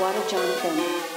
Water Jonathan.